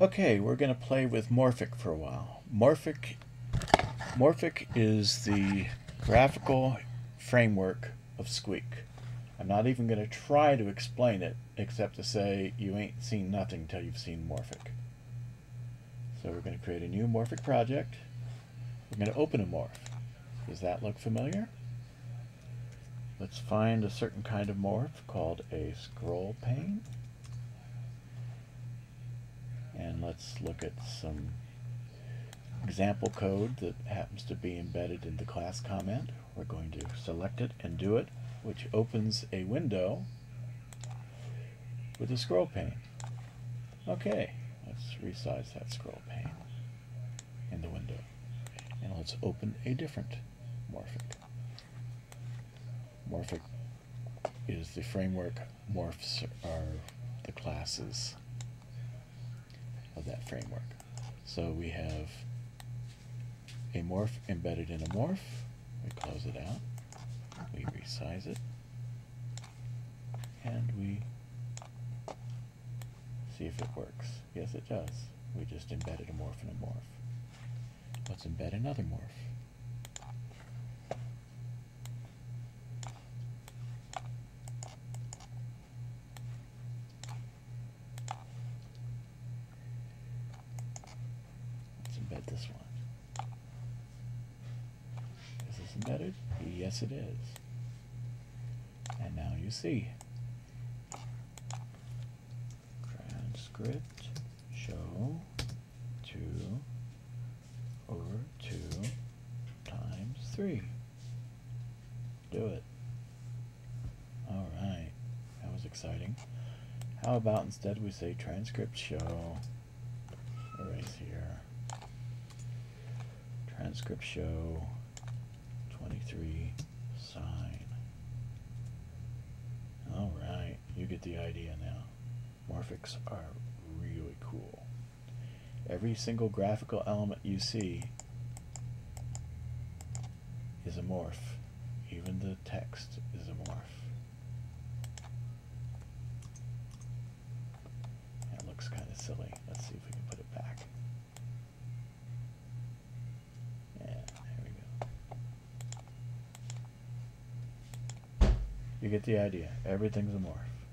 Okay, we're going to play with Morphic for a while. Morphic, Morphic is the graphical framework of Squeak. I'm not even going to try to explain it, except to say you ain't seen nothing till you've seen Morphic. So we're going to create a new Morphic project. We're going to open a morph. Does that look familiar? Let's find a certain kind of morph called a scroll pane. And let's look at some example code that happens to be embedded in the class comment. We're going to select it and do it, which opens a window with a scroll pane. Okay, let's resize that scroll pane in the window. And let's open a different Morphic. Morphic is the framework, morphs are the classes of that framework. So we have a morph embedded in a morph. We close it out. We resize it. And we see if it works. Yes, it does. We just embedded a morph in a morph. Let's embed another morph. This one. Is this embedded? Yes, it is. And now you see. Transcript show 2 over 2 times 3. Do it. Alright, that was exciting. How about instead we say transcript show, erase here, transcript show 23 sign. Alright, you get the idea now. Morphics are really cool. Every single graphical element you see is a morph. Even the text is a morph. That looks kind of silly. Let's see if we can put it back. You get the idea. Everything's a morph.